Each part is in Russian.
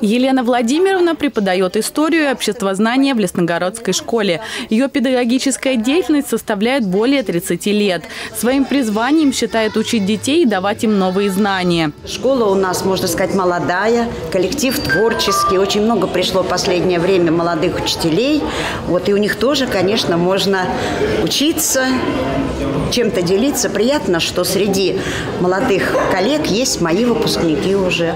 Елена Владимировна преподает историю и обществознание в Лесногородской школе. Ее педагогическая деятельность составляет более 30 лет. Своим призванием считает учить детей и давать им новые знания. Школа у нас, можно сказать, молодая, коллектив творческий. Очень много пришло в последнее время молодых учителей. Вот, и у них тоже, конечно, можно учиться, чем-то делиться. Приятно, что среди молодых коллег есть мои выпускники уже.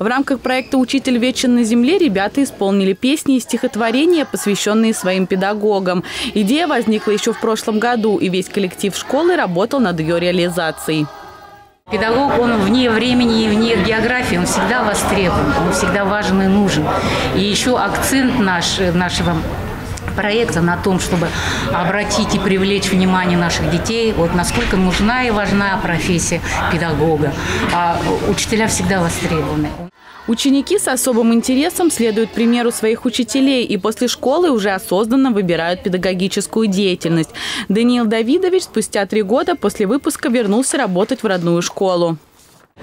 В рамках проекта «Учитель вечен на земле» ребята исполнили песни и стихотворения, посвященные своим педагогам. Идея возникла еще в прошлом году, и весь коллектив школы работал над ее реализацией. Педагог, он вне времени и вне географии, он всегда востребован, он всегда важен и нужен. И еще акцент наш, нашего проекта на том, чтобы обратить и привлечь внимание наших детей, вот насколько нужна и важна профессия педагога. А учителя всегда востребованы. Ученики с особым интересом следуют примеру своих учителей и после школы уже осознанно выбирают педагогическую деятельность. Даниил Давидович спустя три года после выпуска вернулся работать в родную школу.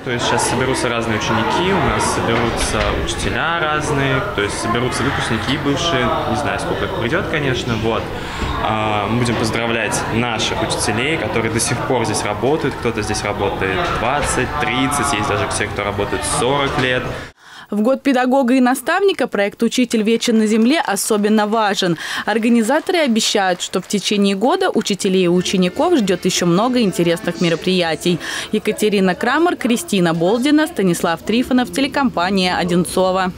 То есть сейчас соберутся разные ученики, у нас соберутся учителя разные, то есть соберутся выпускники бывшие, не знаю, сколько это придет, конечно, вот. А, будем поздравлять наших учителей, которые до сих пор здесь работают, кто-то здесь работает 20, 30, есть даже те, кто работает 40 лет. В год педагога и наставника проект «Учитель вечен на земле» особенно важен. Организаторы обещают, что в течение года учителей и учеников ждет еще много интересных мероприятий. Екатерина Крамер, Кристина Болдина, Станислав Трифонов, телекомпания «Одинцова».